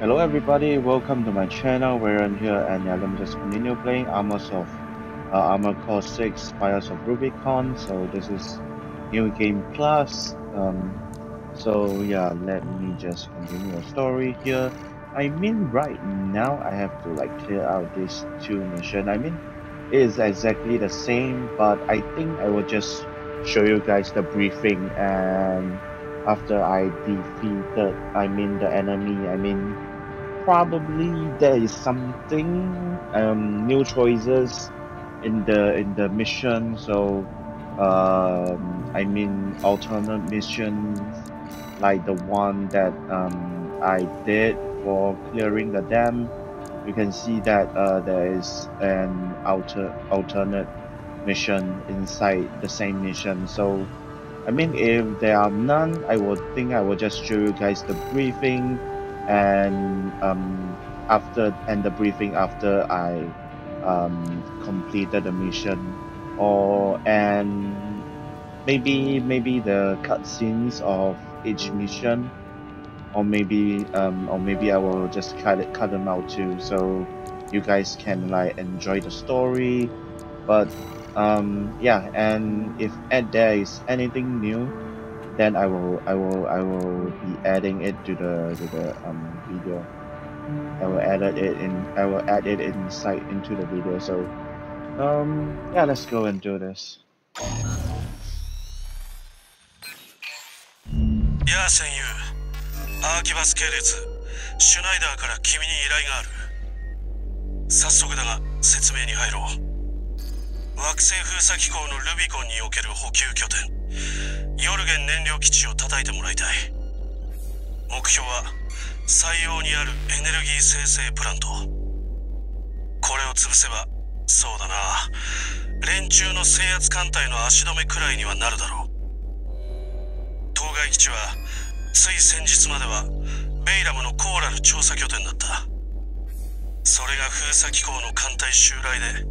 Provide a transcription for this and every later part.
Hello everybody, welcome to my channel, Warren here and yeah, let me just continue playing Armors of uh, Armor Core 6 Fires of Rubicon. So this is New Game Plus. Um, so yeah, let me just continue the story here. I mean right now I have to like clear out these two missions. I mean it is exactly the same but I think I will just show you guys the briefing and after I defeated I mean the enemy I mean probably there is something um, new choices in the in the mission. So um, I mean alternate missions like the one that um, I did for clearing the dam. You can see that uh, there is an alter alternate mission inside the same mission. So I mean if there are none I would think I will just show you guys the briefing and um, after and the briefing after I um, completed the mission. Or and maybe maybe the cutscenes of each mission. Or maybe um, or maybe I will just cut it cut them out too. So you guys can like enjoy the story. But um, yeah and if there is anything new then I will I will I will be adding it to the to the um video. I will add it in I will add it inside into the video. So um yeah let's go and do this. やあ戦友アーキバス系列シュナイダーから君に依頼がある早速だが説明に入ろう惑星封鎖機構のルビコンにおける補給拠点 ヨルゲン燃料基地を叩いてもらいたい。目標は採用にあるエネルギー生成プラント。これを潰せばそうだな。連中の制圧艦隊の足止めくらいにはなるだろう。当該基地はつい先日まではベイラムのコーラル調査拠点だった。それが封鎖機構の艦隊襲来で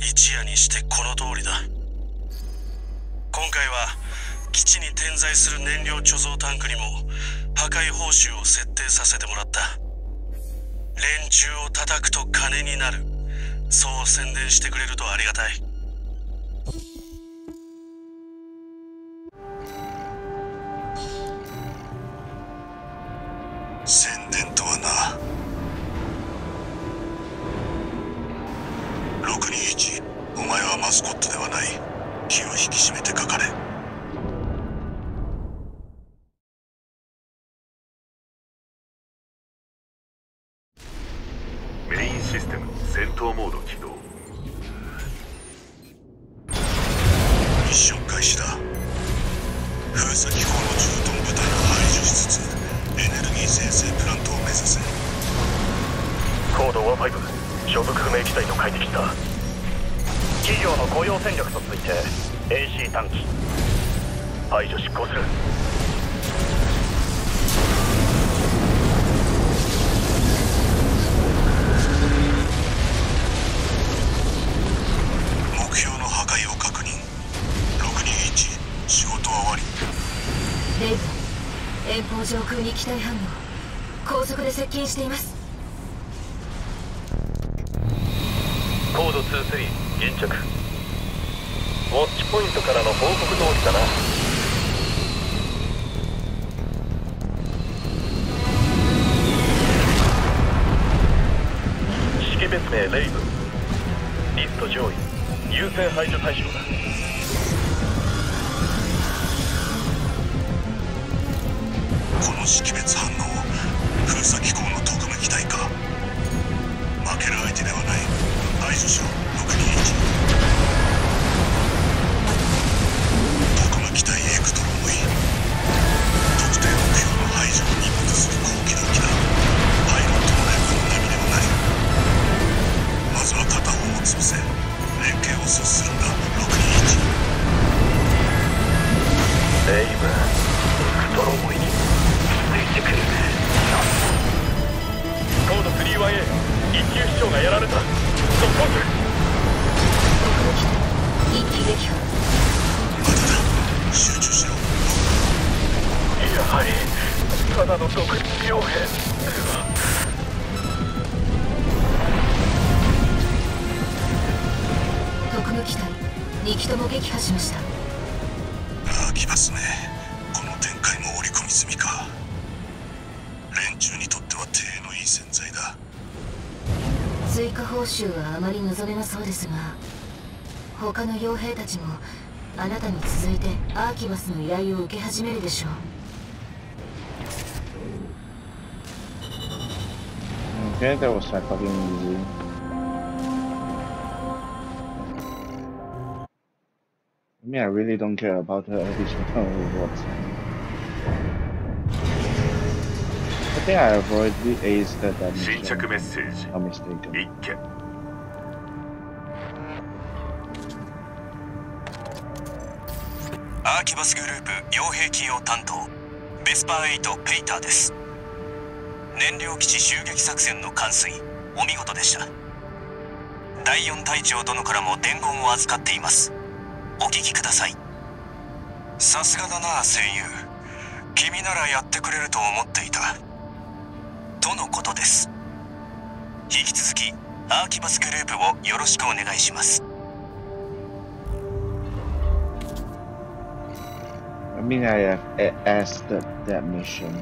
一夜にしてこの通りだ。今回は基地に点在する燃料貯蔵タンクにも破壊報酬を設定させてもらった。連中を叩くと金になる。そう宣伝してくれるとありがたい。せ AC 短期排除執行する。目標の破壊を確認。621仕事は終わり。レイブ遠方上空に機体反応。高速で接近しています。コード23現着ウォッチポイントからの報告通りだな。識別名レイブ。リスト上位。優先排除対象だ。この識別反応封鎖機構の特務機体か。負ける相手ではない。排除しろ。621とも撃破しました。アーキバスね。この展開も織り込み済みか。連中にとっては手のいい洗剤だ。追加報酬はあまり望めなそうですが他の傭兵たちもあなたに続いてアーキバスの依頼を受け始めるでしょう。Okay, that was like fucking easy. I mean, I really don't care about the additional rewards. I think I have already aced that, ージ I'm mistaken. アーキバスグループ傭兵起用担当ベスパー8ペイターです燃料基地襲撃作戦の完遂お見事でした第4隊長殿からも伝言を預かっていますお聞きくださいさすがだな声優君ならやってくれると思っていたとのことです引き続きアーキバスグループをよろしくお願いします I mean, I have asked that, that mission,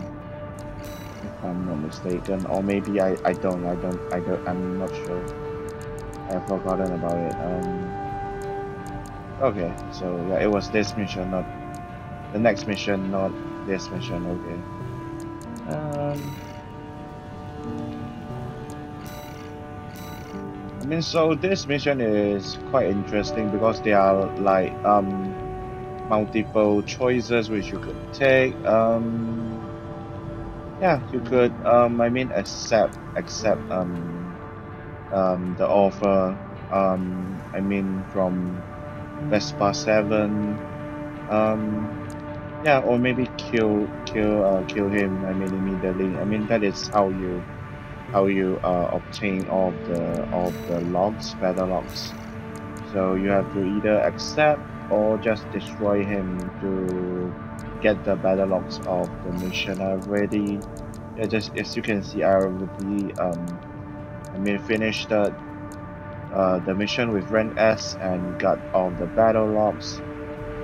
if I'm not mistaken, or maybe I, I don't, I don't, I don't, I'm not sure. I've forgotten about it. Um. Okay, so yeah, it was this mission, not the next mission, not this mission. Okay. Um. I mean, so this mission is quite interesting because there are like um multiple choices which you could take. Um, yeah, you could. Um, I mean, accept accept um, um, the offer. Um, I mean, from Vespa Seven. Um, yeah, or maybe kill kill uh, kill him. I mean, immediately. I mean, that is how you how you uh, obtain all the all the logs, battle logs. So you have to either accept or just destroy him to get the battle logs of the mission. Already, yeah, just as you can see, I already, um, I mean, finished the, uh, the mission with rank S and got all the battle logs.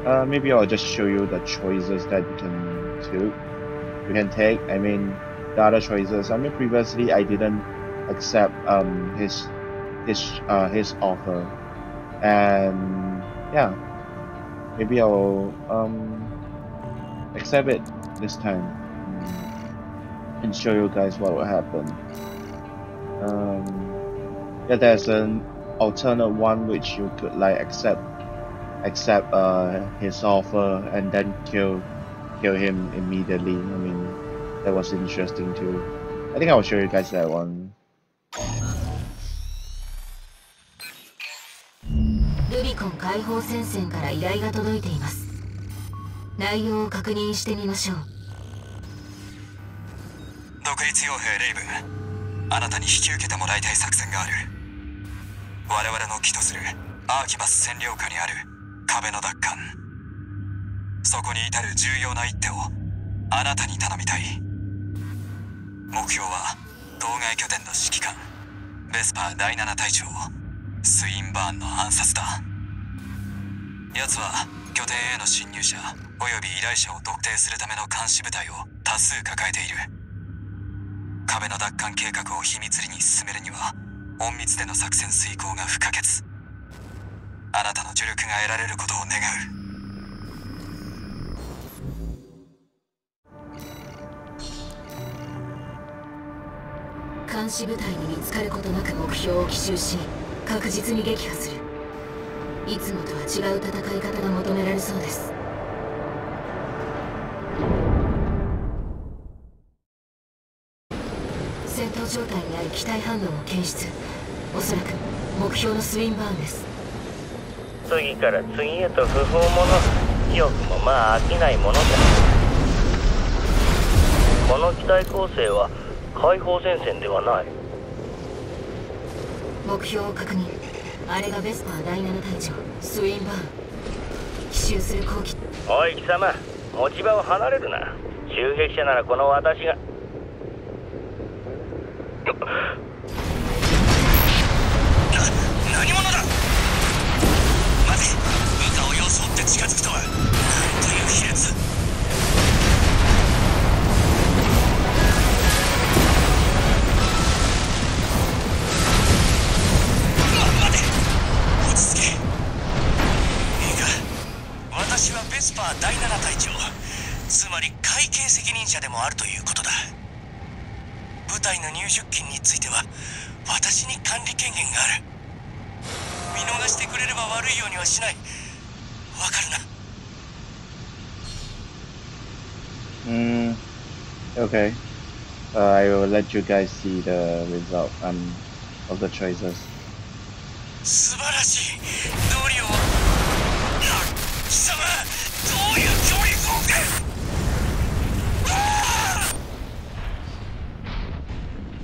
Uh, maybe I'll just show you the choices that you can do, you can take. I mean, the other choices. I mean, previously I didn't accept um his his uh his offer, and yeah, maybe I'll um accept it this time mm, and show you guys what will happen. Um, yeah, there's an alternate one which you could like accept accept uh his offer and then kill kill him immediately. I mean, that was interesting too. I think I'll show you guys that one. ルビコン解放戦線から依頼が届いています内容を確認してみましょう独立傭兵レイブンあなたに引き受けてもらいたい作戦がある 我々の起とする。アーキバス占領下にある。壁の奪還。そこに至る重要な一手を。あなたに頼みたい。目標は当該拠点の指揮官。ベスパー第7隊長スインバーンの暗殺だ。奴は拠点への侵入者および依頼者を特定するための監視部隊を多数抱えている。壁の奪還計画を秘密裏に進めるには隠密での作戦遂行が不可欠。あなたの助力が得られることを願う。監視部隊に見つかることなく目標を奇襲し確実に撃破する。いつもとは違う戦い方が求められそうです。状態にある機体反応を検出。おそらく目標のスウィンバーンです。次から次へと不法者よくもまあ飽きないものだ。この機体構成は解放戦線ではない。目標を確認あれがベスパー第7隊長。スウィンバーン。奇襲する後期おい貴様持ち場を離れるな。襲撃者ならこの私が近づくとは。なんという卑劣権限がある。見逃してくれれば悪いようにはしない。わかるな。Mm, okay. Uh, I will let you guys see the result um, of the choices. 素晴らしい。道理を。貴様どういう教育を受けあ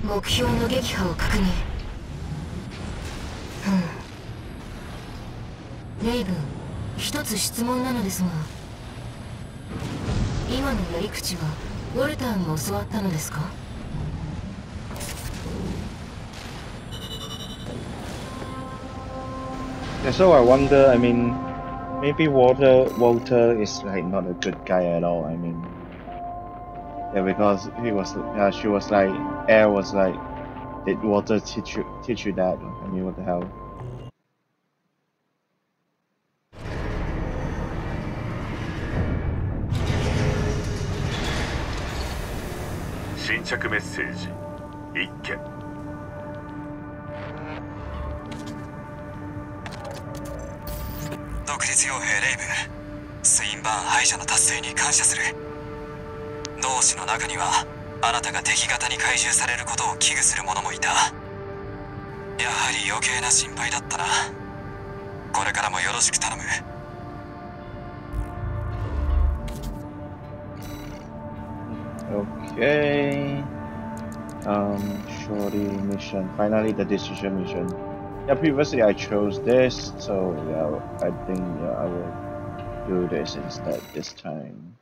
目標の撃破を確認レイブン一つ質問なのですが今のやり口はウォルターに教わったのですか Yeah, so I wonder. I mean, maybe Walter Walter is like not a good guy at all. I mean, yeah, because he was. Yeah, she was like. Air was like. Did Walter teach you teach you that? I mean, what the hell? 新着メッセージ。一件。独立傭兵レイブスインバーン排除の達成に感謝する。同志の中にはあなたが敵方に懐柔されることを危惧する者もいた。やはり余計な心配だったな。これからもよろしく頼む。Okay. Um, shorty mission. Finally, the decision mission. Yeah, previously I chose this, so yeah, I think yeah, I will do this instead this time.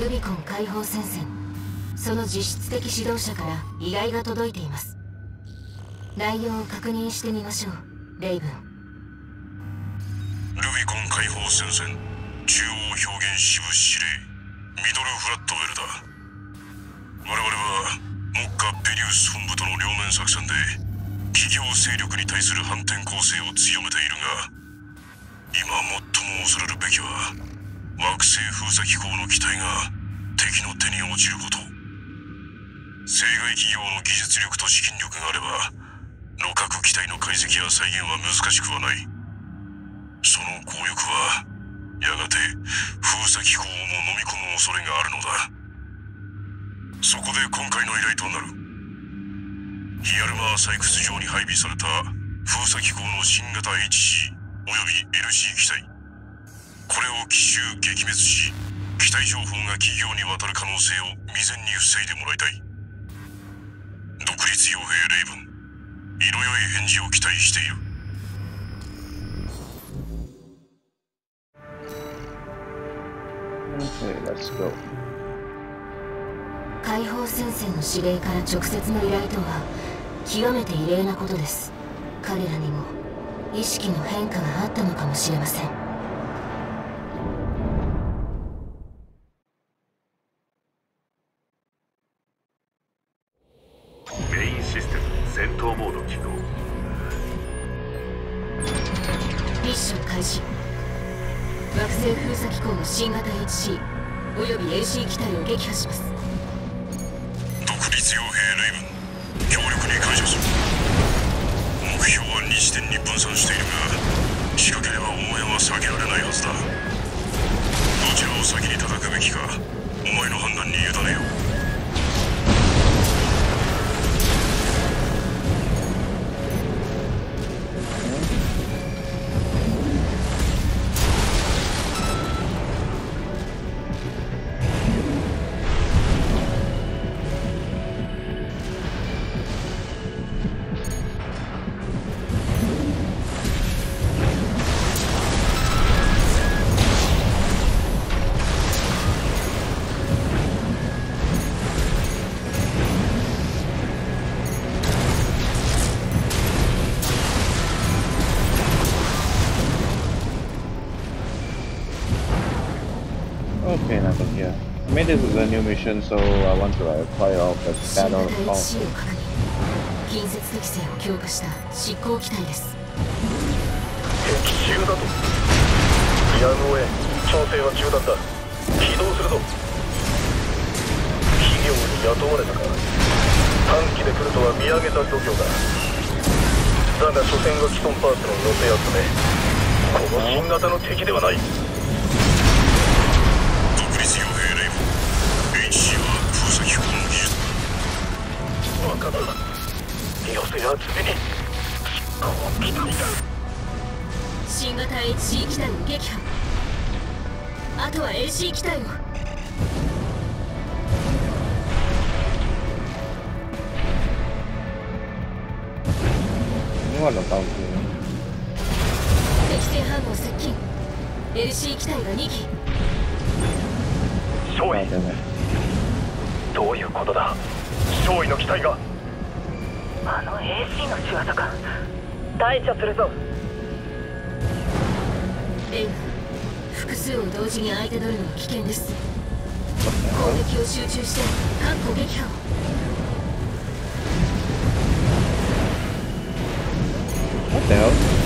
ルビコン解放戦線その実質的指導者から依頼が届いています内容を確認してみましょうレイブンルビコン解放戦線中央表現支部司令ミドルフラットウェルだ。我々は目下ベリウス本部との両面作戦で企業勢力に対する反転攻勢を強めているが今最も恐れるべきは惑星封鎖機構の機体が敵の手に落ちること。生外企業の技術力と資金力があれば路角機体の解析や再現は難しくはない。その強力はやがて封鎖機構をも飲み込む恐れがあるのだ。そこで今回の依頼となる。ヒアルマー採掘場に配備された封鎖機構の新型 HC および LC 機体。これを奇襲撃滅し機体情報が企業に渡る可能性を未然に防いでもらいたい。独立傭兵レイブン色良い返事を期待している。Let's go. 解放戦線の指令から直接の依頼とは極めて異例なことです彼らにも意識の変化があったのかもしれませんおよび AC 機体を撃破します。Okay, nothing here. I mean, this is a new mission, so I want to the 新 battle 型 call. HC を確認近接適性を強化した。執行機体です敵襲だとやむをえ調整は中断だ起動するぞ。雇われたか短期で来るとは見上げた度胸だ。だが所詮は既存パーツの乗せ集め。この新型の敵ではない新型 HC 機体を撃破あとは AC 機体を.敵戦反応接近 LC 機体が2機.どういうことだ。少尉の機体があの AC の仕業か。大処するぞ。レイが複数を同時に相手取るのは危険です。攻撃を集中して確保撃破を。What the hell?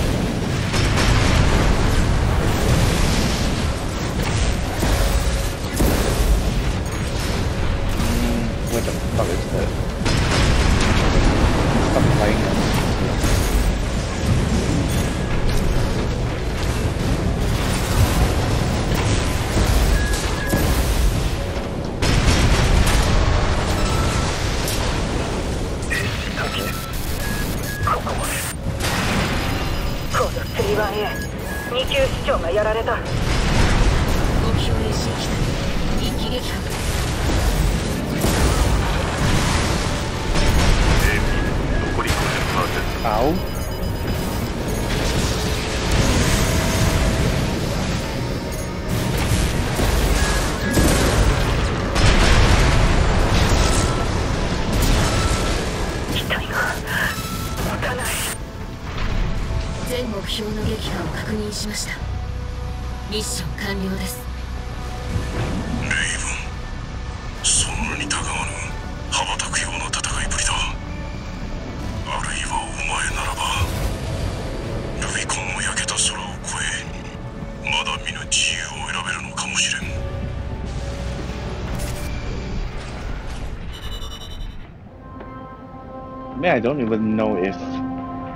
Don't even know if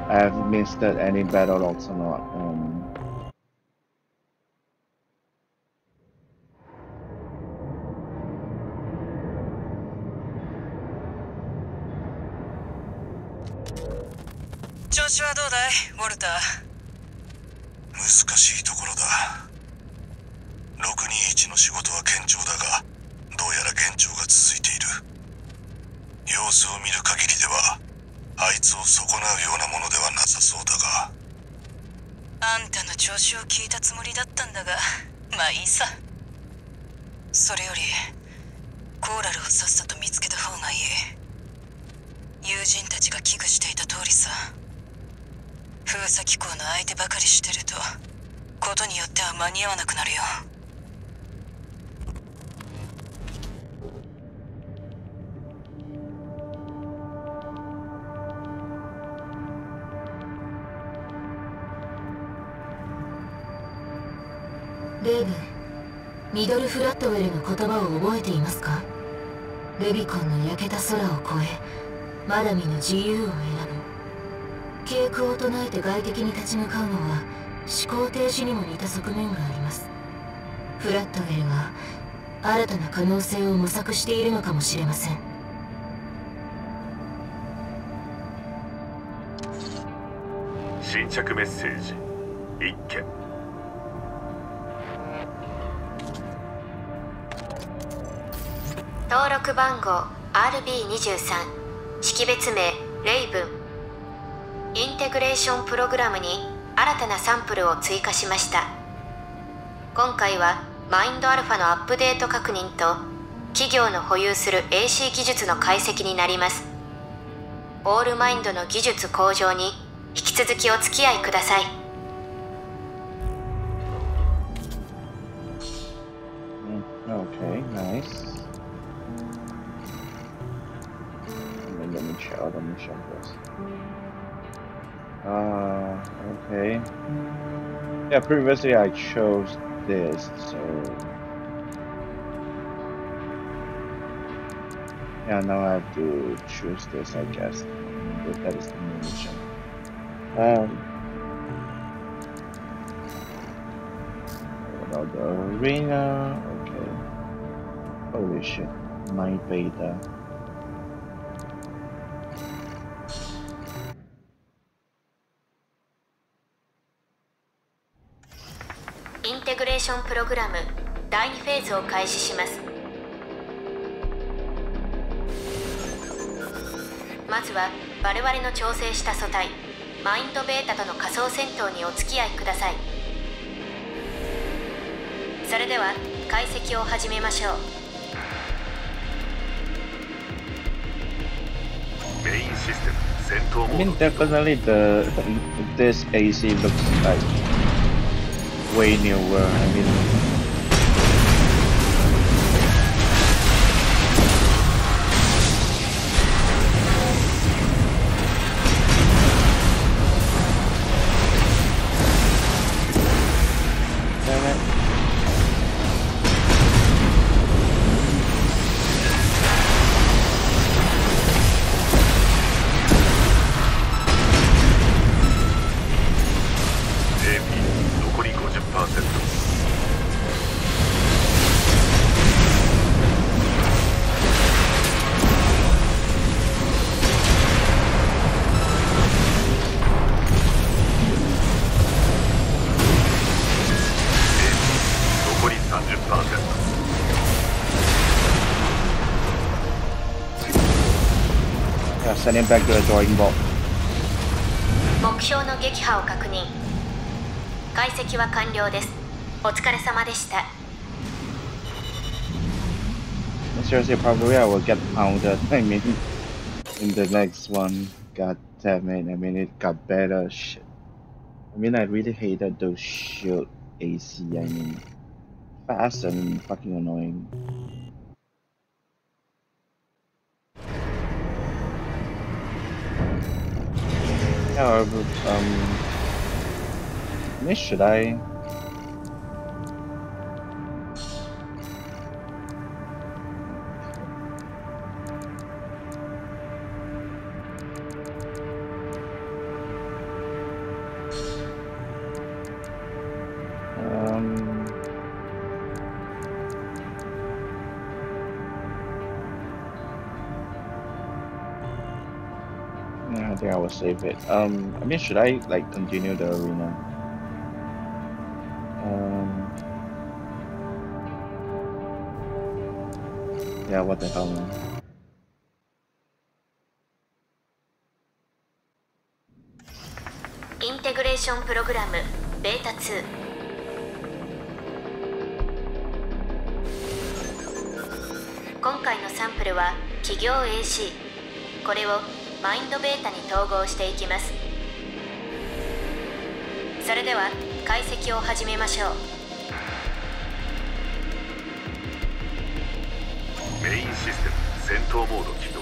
I've missed any battle logs or not. Um, さそうだが。あんたの調子を聞いたつもりだったんだがまあいいさ。それよりコーラルをさっさと見つけた方がいい。友人たちが危惧していた通りさ。封鎖機構の相手ばかりしてるとことによっては間に合わなくなるよ。レイブミドルフラットウェルの言葉を覚えていますか？ルビコンの焼けた空を越えまだ見ぬ自由を選ぶ。警句を唱えて外敵に立ち向かうのは思考停止にも似た側面があります。フラットウェルは新たな可能性を模索しているのかもしれません。新着メッセージ。一件。登録番号 RB23 識別名レイブンインテグレーションプログラムに新たなサンプルを追加しました。今回はマインドアルファのアップデート確認と企業の保有する AC 技術の解析になります。オールマインドの技術向上に引き続きお付き合いください。Let me, check. Let me check this. Uh, okay. Yeah, previously I chose this, so Yeah, now I have to choose this, I guess. But that is the mission. Um, What about the arena. Okay. Holy shit, my beta. Integration プログラム第2フェーズを開始します。まずは我々の調整した素体マインドベータとの仮想戦闘にお付き合いください。それでは解析を始めましょう。メインシステム戦闘 I モー mean, ド definitely the this AC looks like way newer. I mean, Yeah, send him back to the drawing board. 目標の撃破を確認解析は完了ですお疲れ様でした Seriously, probably I will get pounded. I mean, in the next one. God damn it. I mean, it got better. Shit. I mean, I really hated those shield AC. I mean, fast and fucking annoying. Yeah, but, um, I mean, should I? I'll save it. Um, I mean, should I like continue the arena? Um, yeah, what the hell, man? Integration インテグレーションプログラムベータ2今回のサンプルは企業 AC これをマインドベータに統合していきます。それでは解析を始めましょう。メインシステム戦闘モード起動。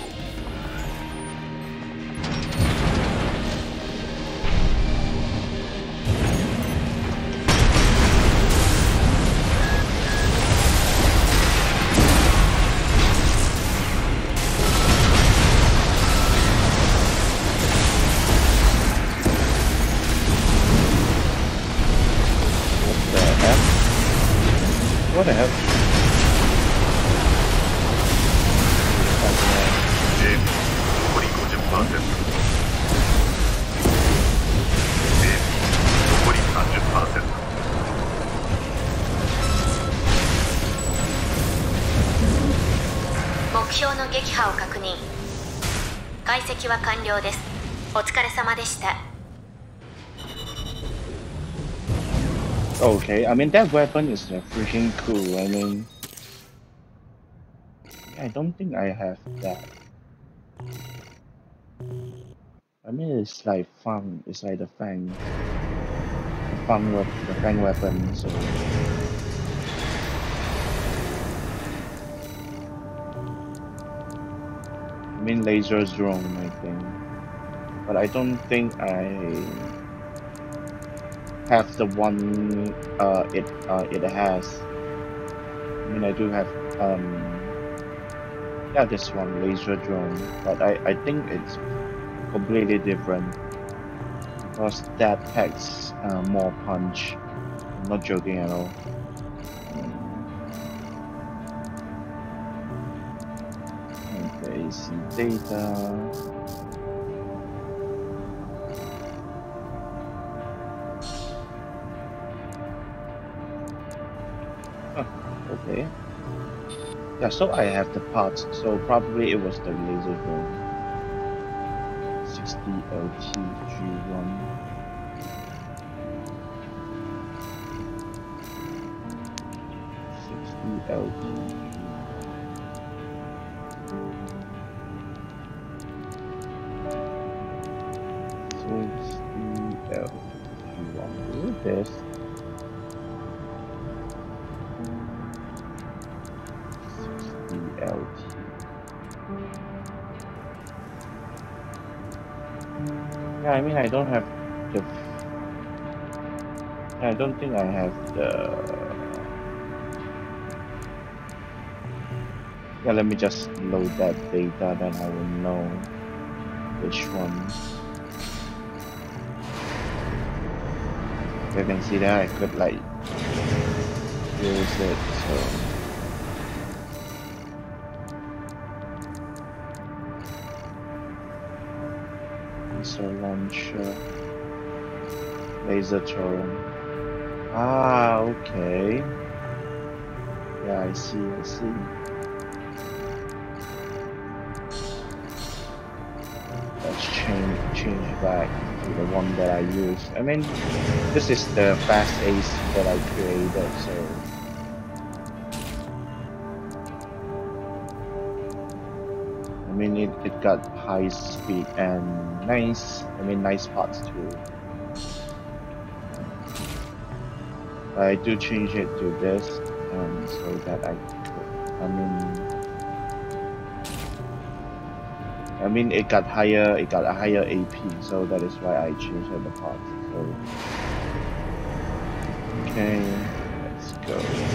What the I mean that weapon is uh, freaking cool. I mean, I don't think I have that. I mean, it's like fang. It's like the fang, the fang, wep- the fang weapon. So I mean, laser drone, I think, but I don't think I have the one uh, it uh, it has. I mean, I do have um, Yeah, this one, laser drone. But I, I think it's completely different. Because that packs uh, more punch. I'm not joking at all. Okay, data. Yeah, so I have the parts, so probably it was the laser drone. 60 LT G1. I don't have the. I don't think I have the. Yeah, let me just load that data, then I will know which one. You can see that I could like use it, so. Missile launcher, laser torrent. Ah, okay. Yeah, I see, I see. Let's change, change back to the one that I used. I mean, this is the fast ace that I created, so it, got high speed and nice I mean nice parts too. I do change it to this um, so that I I mean I mean it got higher it got a higher AP so that is why I changed the parts so. Okay let's go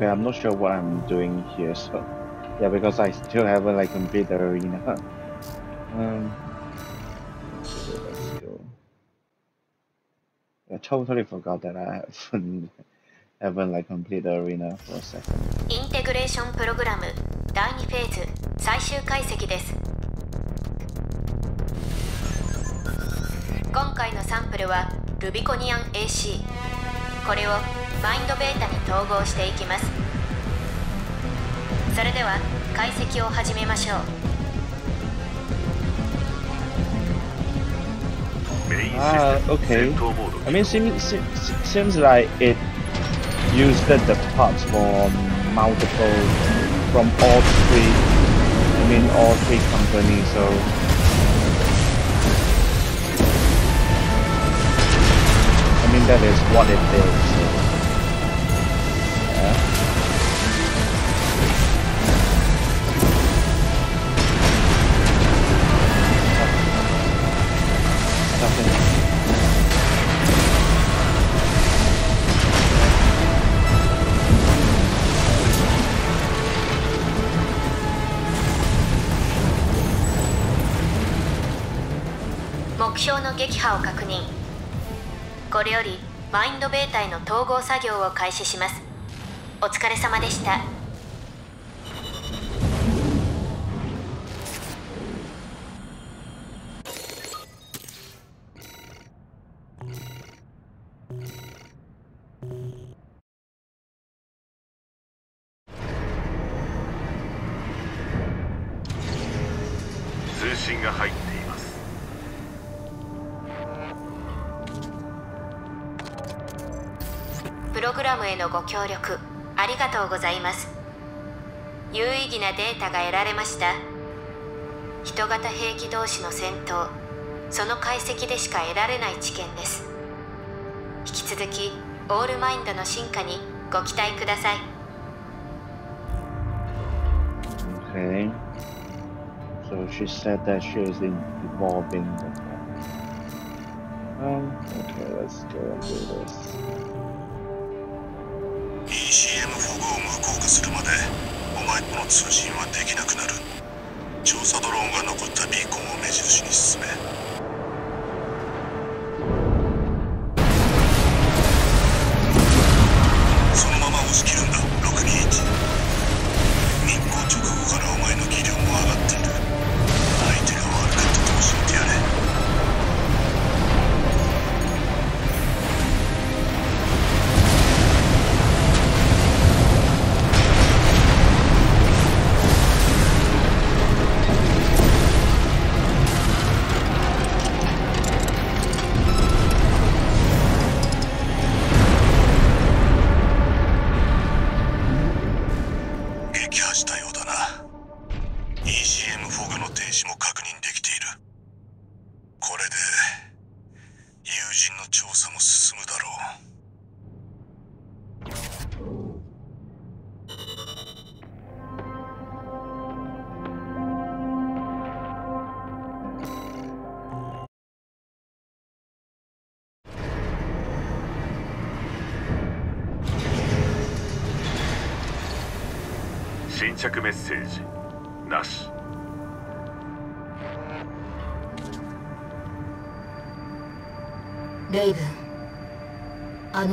Okay, I'm not sure what I'm doing here, so yeah, because I still haven't like completed the arena. Um. I totally forgot that I haven't haven't like completed the arena for a second. インテグレーションプログラム第2フェーズ最終解析です。今回のサンプルはルビコニアン AC これをマインドベータに統合していきますそれでは解析を始めましょう Ah, okay. I mean, seems seems like it used the parts from multiple, from all three. I mean, all three companies. So that is what it is. Yeah. Nothing. Nothing. 目標の撃破を確認。これよりマインドベータへの統合作業を開始します。お疲れ様でした。協力ありがとうございます有意義なデータが得られました人型兵器同士の戦闘その解析でしか得られない知見です引き続きオールマインドの進化にご期待ください Okay. So she said that she is in evolving. the Um, okay, let's go and do this. ECM フォグを無効化するまでお前との通信はできなくなる。調査ドローンが残ったビーコンを目印に進め。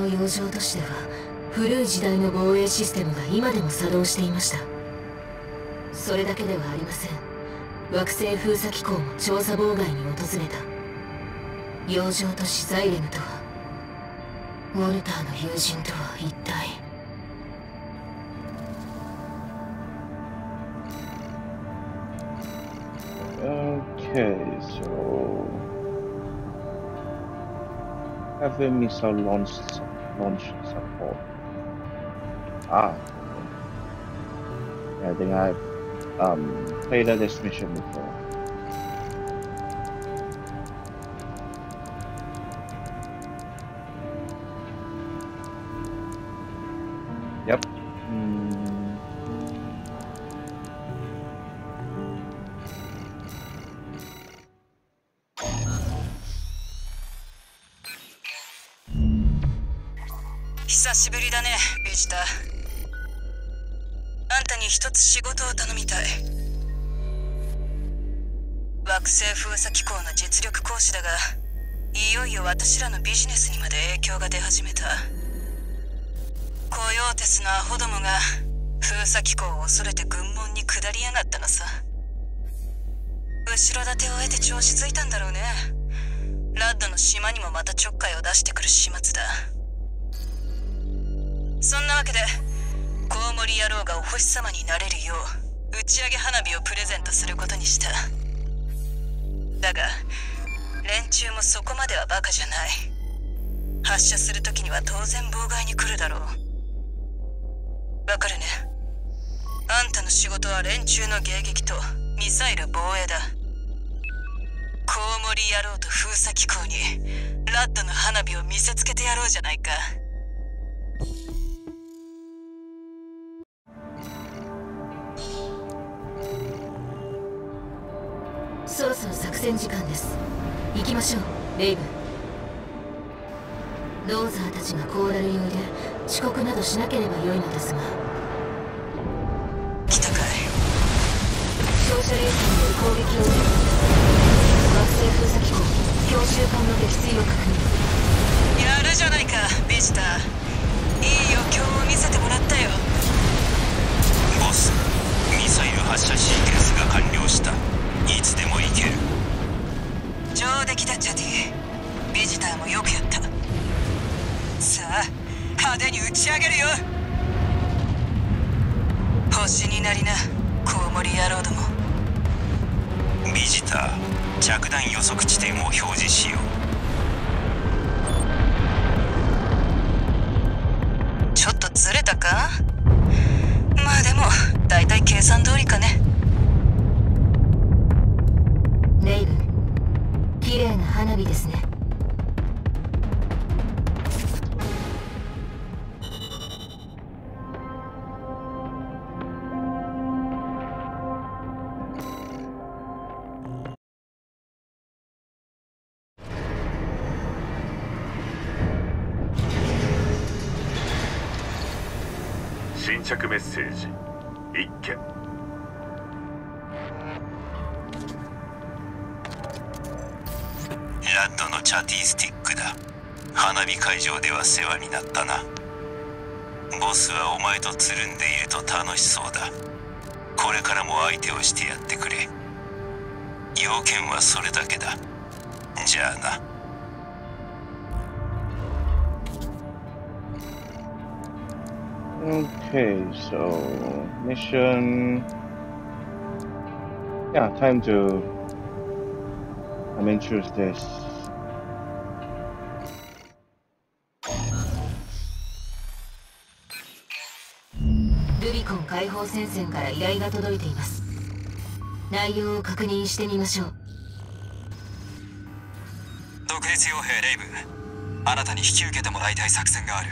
の洋上都市では古い時代の防衛システムが今でも作動していました。それだけではありません。惑星封鎖機構も調査妨害に訪れた。洋上都市ザイレムとはウォルターの友人とは一体。Okay, so have a missile launch launch support. Ah, I think I've um played this mission before. 封鎖機構を恐れて軍門に下りやがったのさ。後ろ盾を得て調子ついたんだろうね。ラッドの島にもまたちょっかいを出してくる始末だ。そんなわけでコウモリ野郎がお星様になれるよう打ち上げ花火をプレゼントすることにした。だが連中もそこまではバカじゃない。発射する時には当然妨害に来るだろう。わかるね？あんたの仕事は連中の迎撃とミサイル防衛だ。コウモリ野郎と封鎖機構にラッドの花火を見せつけてやろうじゃないか。そろそろ作戦時間です。行きましょうレイブ。ンローザーたちがコーラル用で遅刻などしなければよいのですが。射レースによる攻撃を受け惑星封鎖機構強教習艦の撃墜を確認やるじゃないかビジターいい余興を見せてもらったよボスミサイル発射シーケンスが完了したいつでも行ける上出来だチャティビジターもよくやったさあ派手に打ち上げるよ星になりなコウモリ野郎どもビジター。着弾予測地点を表示しよう。会場では世話になったなボスはお前とつるんでいると楽しそうだこれからも相手をしてやってくれ要件はそれだけだじゃあな Okay, so mission. Yeah, time to. I mean, choose this. 戦線から依頼が届いています。内容を確認してみましょう。独立傭兵レイブ。あなたに引き受けてもらいたい作戦がある。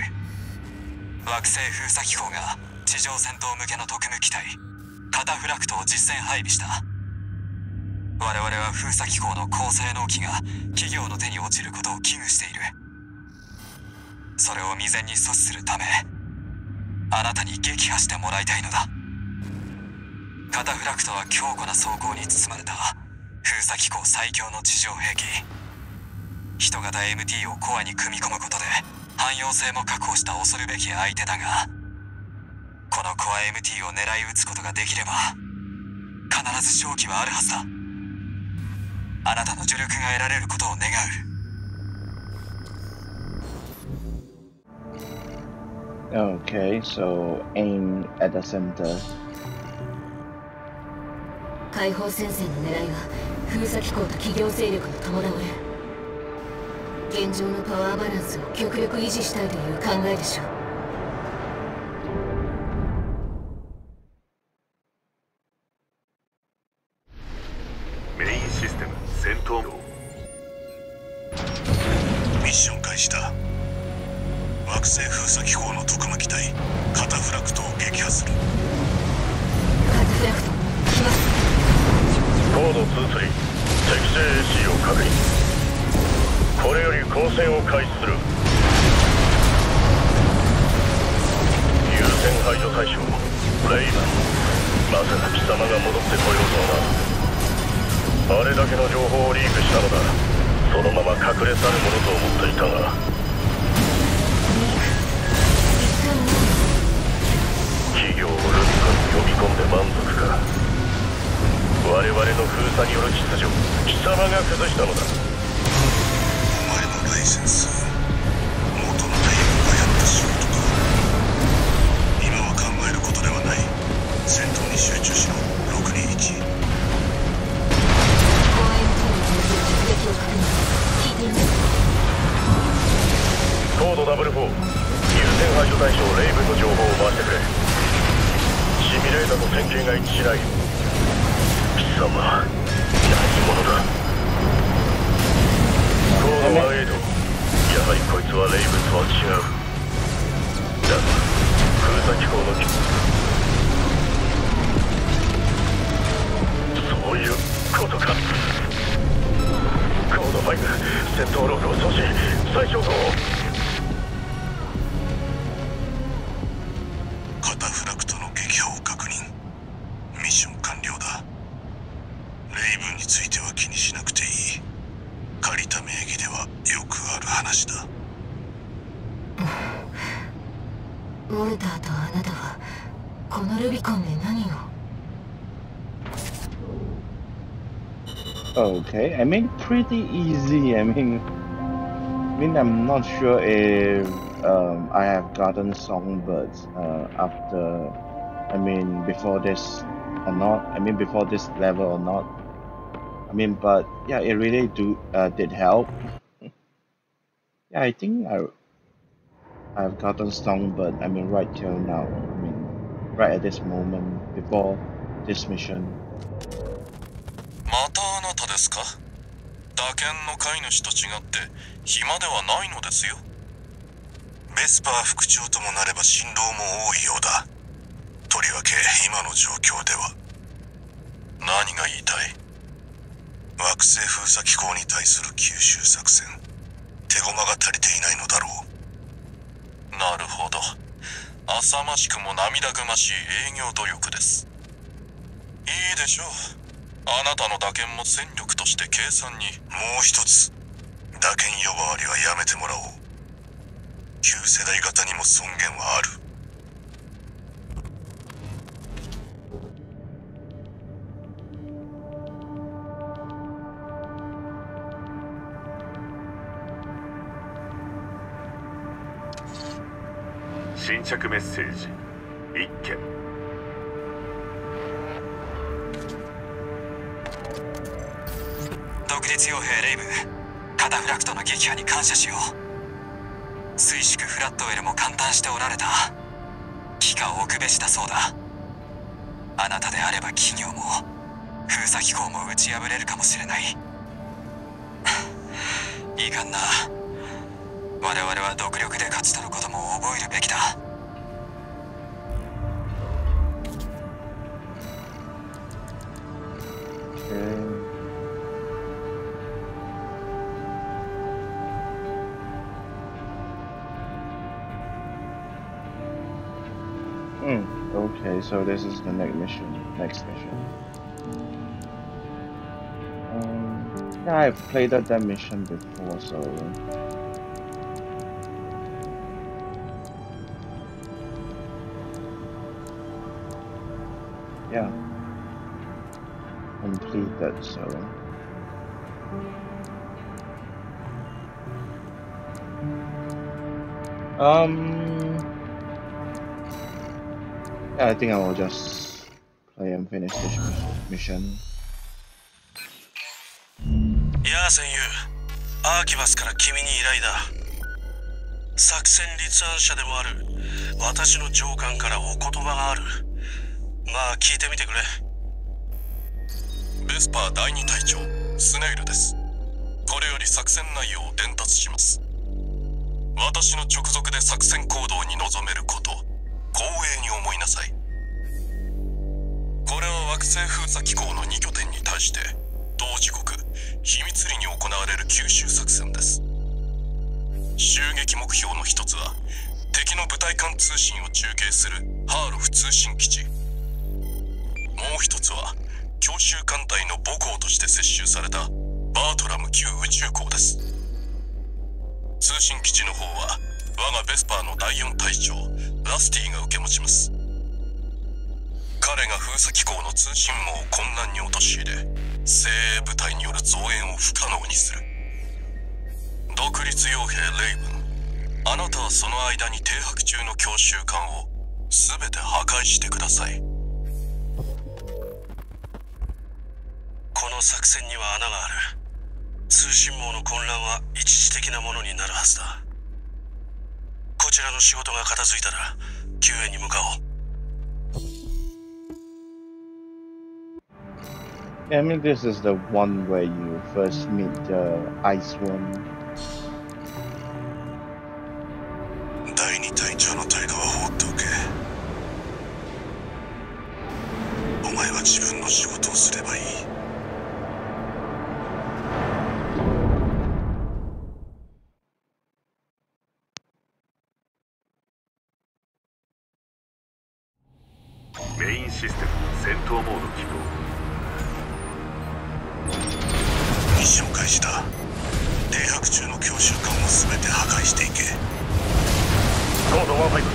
惑星封鎖機構が地上戦闘向けの特務機体カタフラクトを実戦配備した。我々は封鎖機構の高性能機が企業の手に落ちることを危惧している。それを未然に阻止するためあなたに撃破してもらいたいのだ。カタフラクトは強固な装甲に包まれた。封鎖機構最強の地上兵器。人型 MT をコアに組み込むことで汎用性も確保した恐るべき相手だがこのコア MT を狙い撃つことができれば必ず勝機はあるはずだ。あなたの助力が得られることを願う。Okay, so aim at the center. 解放戦線の狙いは封鎖機構と企業勢力の共倒れ現状のパワーバランスを極力維持したいという考えでしょう。メインシステム戦闘。ミッション開始だ。惑星封鎖機構の特務機体カタフラクトを撃破する。カタフラクト来ます。コード2-3適正 AC を確認。これより交戦を開始する。優先排除対象レイブンまさか貴様が戻ってこようとはな。あれだけの情報をリークしたのだ。そのまま隠れ去るものと思っていたが。企業をルビコに呼び込んで満足か。我々の封鎖による秩序貴様が崩したのだ。お前のライセンス元のレイブがやった仕事か。今は考えることではない。戦闘に集中しろ。621公園等の直撃を確認聞いていますコードダブル4優先排除対象レイブンの情報を回してくれ。シミュレーターと線形が一致しない貴様何者だ？コード。18やはりこいつはレイブンとは違う。だが封鎖機構のそういうことか。コード5戦闘ログを送信再照合カ気にしなくていい借りた名義ではよくある話だウォルターとあなたはこのルビコンで何を Okay, I mean pretty easy. I mean, I mean I'm not sure if um, I have gotten songbirds uh, after, I mean before this or not. I mean before this level or not. I mean, but yeah, it really do uh, did help. yeah, I think I I've gotten songbird. I mean right till now. I mean right at this moment before this mission. またあなたですか打剣の飼い主と違って暇ではないのですよベスパー副長ともなれば辛労も多いようだとりわけ今の状況では何が言いたい惑星封鎖機構に対する吸収作戦。手駒が足りていないのだろう。なるほど。浅ましくも涙ぐましい営業努力です。いいでしょう。あなたの打剣も戦力として計算に。もう一つ。打剣呼ばわりはやめてもらおう。旧世代型にも尊厳はある新着メッセージ。一件。独立傭兵レイブ。カタフラクトの撃破に感謝しよう。水粛フラットウェルも感嘆しておられた。機下を置くべしだそうだ。あなたであれば企業も封鎖機構も打ち破れるかもしれない いかんな。我々は独力で勝ち取ることも覚えるべきだ Okay. Hmm. Okay, so this is the next mission. Next mission. Um, yeah, I've played that, that mission before, so complete that. So. Um, yeah, I think I will just play and finish this mission. やあ戦友アーキバスから君に依頼だ作戦立案者でもある私の上官からお言葉があるまあ聞いてみてくれベスパー第二隊長スネイルです。これより作戦内容を伝達します。私の直属で作戦行動に臨めること光栄に思いなさい。これは惑星封鎖機構の2拠点に対して同時刻秘密裏に行われる吸収作戦です。襲撃目標の一つは敵の部隊間通信を中継するハーロフ通信基地。片付いたら救援に向かおう Yeah, I mean, this is the one where you first meet the ice worm. Geistige. Todo homem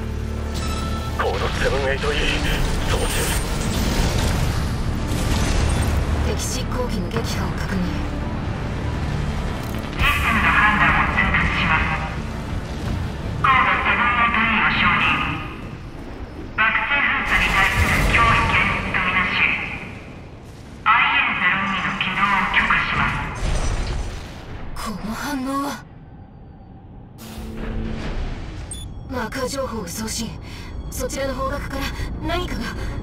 この 7A 敵執行機の撃破を確認システムの判断をします 78E を承認惑星噴射に対する脅威現実とみなし IN02 の起動を許可しますこの反応は。マーカー情報を送信。そちらの方角から何かが。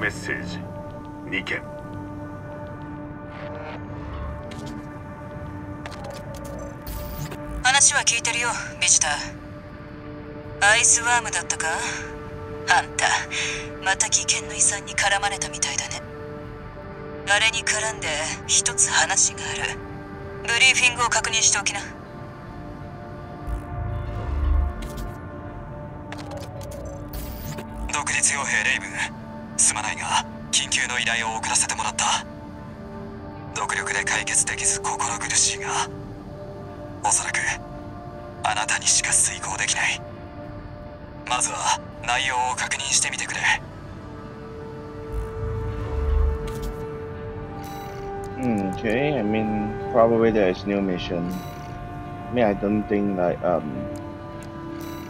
メッセージ。2件。話は聞いてるよビジター。アイスワームだったか？あんたまた危険の遺産に絡まれたみたいだね。あれに絡んで一つ話がある。ブリーフィングを確認しておきな。独立傭兵レイブ。ンすまないが緊急の依頼を送らせてもらった独力で解決できず心苦しいがおそらくあなたにしか遂行できないまずは内容を確認してみてくれ Hmm, Okay, I mean, probably there is new mission. I mean, I don't think like um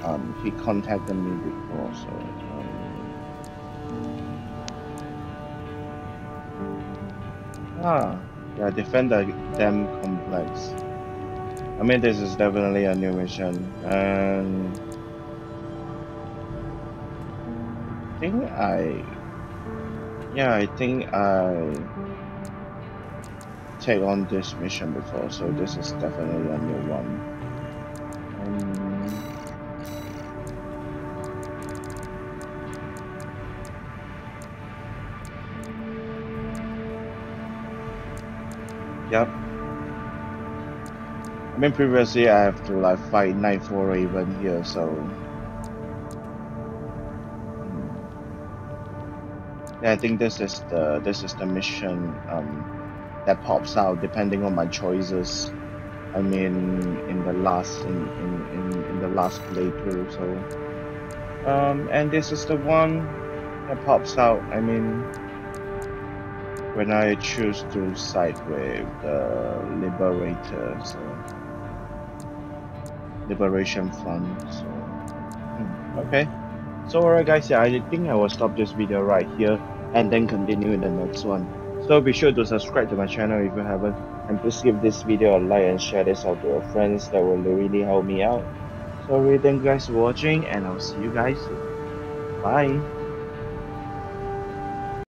um he contacted me before, so. Ah, yeah, defend the dam complex. I mean, this is definitely a new mission, and I think I, yeah, I think I take on this mission before, so this is definitely a new one. Yep. I mean, previously I have to like fight Night 4 Raven here, so. Hmm. Yeah, I think this is the this is the mission um, that pops out depending on my choices. I mean, in the last in in, in, in the last playthrough. So, um, and this is the one that pops out. I mean, when I choose to side with the Liberator, so Liberation Front. So, hmm, okay. So alright, guys. Yeah, I think I will stop this video right here and then continue in the next one. So be sure to subscribe to my channel if you haven't and please give this video a like and share this out to your friends that will really help me out. So really thank you guys for watching and I'll see you guys soon. Bye.